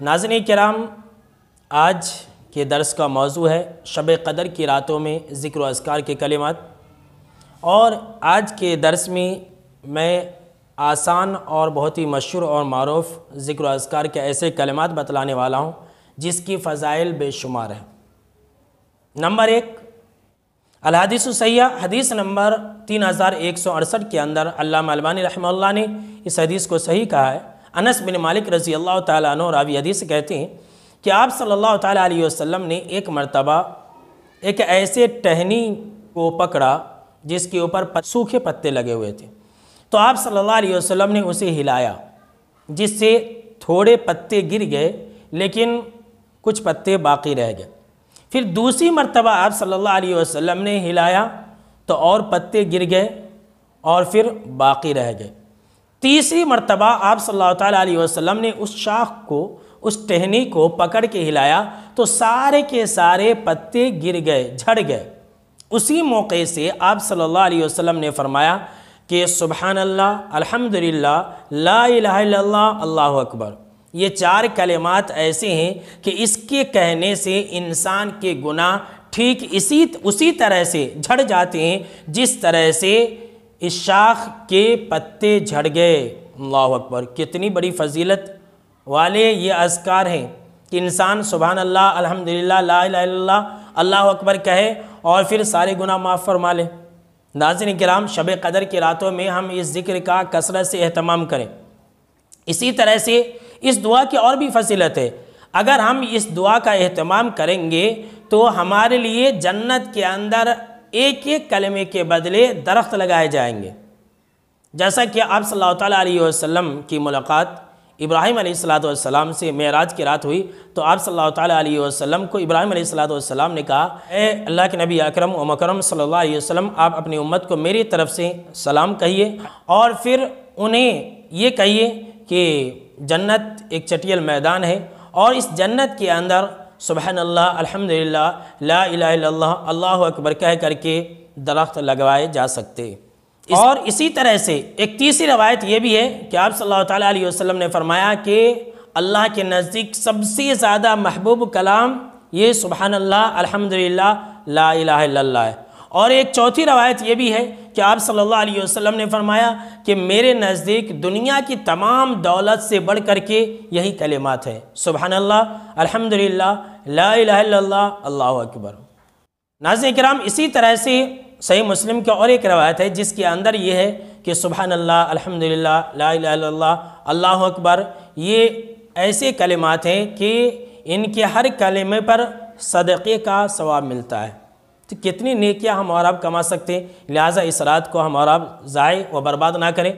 नाजन कराम आज के दर्स का मौजू है शब कदर की रातों में ज़िक्र असकार के कलिमात। और आज के दर्स में मैं आसान और बहुत ही मशहूर और मरूफ ज़िक्र असकार के ऐसे कलिमात बतलाने वाला हूँ, जिसकी फ़ज़ाइल बेशुमार हैं। नंबर एक, अलहदीस सैया हदीस नंबर तीन हज़ार एक सौ अड़सठ के अंदर अल्लाह अलबानी ने इस हदीस को सही कहा है। अनस बिन मालिक रज़ी अल्लाह तु रावी हदीस कहते हैं कि आप सल्लल्लाहु अलैहि वसल्लम ने एक मर्तबा, एक ऐसे टहनी को पकड़ा जिसके ऊपर सूखे पत्ते लगे हुए थे। तो आप सल्लल्लाहु अलैहि वसल्लम ने उसे हिलाया, जिससे थोड़े पत्ते गिर गए, लेकिन कुछ पत्ते बाकी रह गए। फिर दूसरी मर्तबा आप अलैहि वसल्लम ने हिलाया तो और पत्ते गिर गए और फिर बाकी रह गए। तीसरी मर्तबा आप सल्लल्लाहु अलैहि वसल्लम ने उस शाख को, उस टहनी को पकड़ के हिलाया तो सारे के सारे पत्ते गिर गए, झड़ गए। उसी मौके से आप सल्लल्लाहु अलैहि वसल्लम ने फरमाया कि सुबहान अल्लाह अल्हम्दुलिल्लाह, ला इलाहा इल्लल्लाह, अल्लाह अकबर। ये चार कलिमात ऐसे हैं कि इसके कहने से इंसान के गुनाह ठीक इसी, उसी तरह से झड़ जाते हैं, जिस तरह से इस शाख के पत्ते झड़ गए। अल्लाह अकबर। कितनी बड़ी फजीलत। वाले ये अजकार हैं कि इंसान सुबहान अल्लाह अल्हम्दुलिल्लाह, ला इलाहा अल्लाह अकबर कहे और फिर सारे गुनाह माफ़ फरमा ले। नाजिन कराम, शब कदर की रातों में हम इस ज़िक्र का कसरत से अहतमाम करें। इसी तरह से इस दुआ की और भी फजीलत है। अगर हम इस दुआ का अहतमाम करेंगे तो हमारे लिए जन्नत के अंदर एक एक कलमे के बदले दरख्त लगाए जाएँगे। जैसा कि आप सल्लल्लाहु अलैहि वसल्लम की मुलाकात इब्राहिम सलाम से मेराज की रात हुई तो आप सल्लल्लाहु अलैहि वसल्लम को इब्राहिम सलाम ने कहा, ए अल्लाह के नबी अकरम व मकरम सल्लल्लाहु अलैहि वसल्लम, आप अपनी उम्मत को मेरी तरफ़ से सलाम कहिए और फिर उन्हें ये कहिए कि जन्नत एक चटियल मैदान है और इस जन्नत के अंदर सुबहान अल्लाह अल्हम्दुलिल्लाह, ला अल्लाह अकबर कह करके दरख्त लगवाए जा सकते। इस और इसी तरह से एक तीसरी रवायत ये भी है कि आप सल्लल्लाहु अलैहि वसल्लम ने फरमाया कि अल्लाह के नज़दीक सबसे ज़्यादा महबूब कलाम ये सुबहान अल्लाह अल्हम्दुलिल्लाह, ला है। और एक चौथी रवायत ये भी है कि आप सल्लल्लाहु अलैहि वसल्लम ने फरमाया कि मेरे नज़दीक दुनिया की तमाम दौलत से बढ़ कर के यही कलेमात है। सुबहान अल्लाह अल्लाह अकबर। नाज़ कराम, इसी तरह से सही मुस्लिम की और एक रवायत है, जिसके अंदर ये है कि सुबहान अल्लाह अल्लाह अकबर, ये ऐसे कलिमात हैं कि इनके हर कलिमे पर सदक़े का सवाब मिलता है। तो कितनी नेकियाँ हम और आप कमा सकते हैं? लिहाजा इस रात को हम और आप ज़ाय व बर्बाद ना करें।